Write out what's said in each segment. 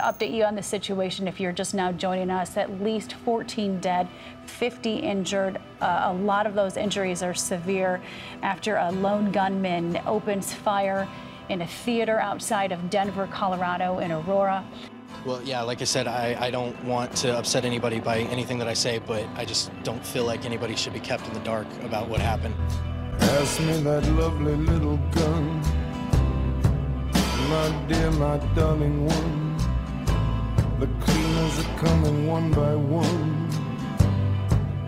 update you on the situation if you're just now joining us. At least 14 dead, 50 injured. Uh, a lot of those injuries are severe after a lone gunman opens fire in a theater outside of Denver, Colorado, in Aurora. Well, yeah, like I said, I, I don't want to upset anybody by anything that I say, but I just don't feel like anybody should be kept in the dark about what happened. Pass me that lovely little gun, my dear, my darling one. The cleaners are coming one by one.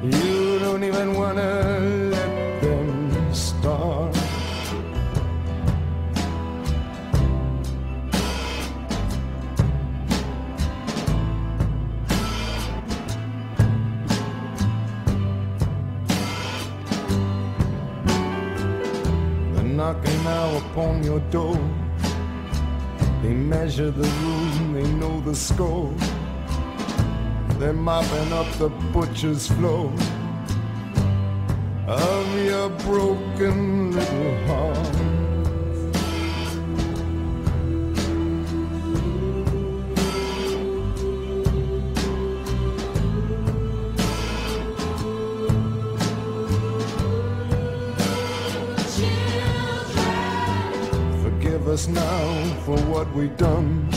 You don't even wanna let them start. knocking now upon your door. They measure the room, they know the score. They're mopping up the butcher's floor of your broken little heart. Us now for what we done.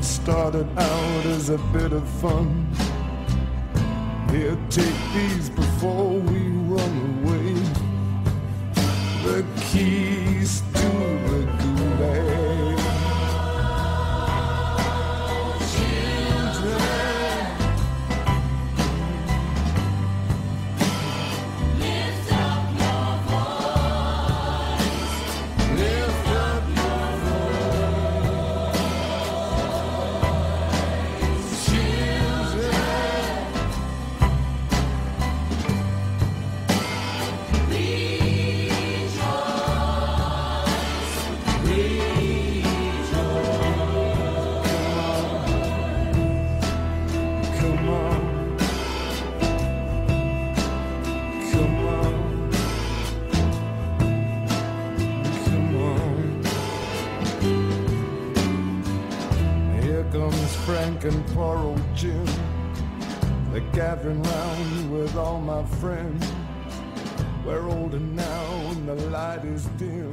Started out as a bit of fun. Here, take these before we run away. The keys Frank and poor old Jim. They're gathering round with all my friends. We're older now and the light is dim.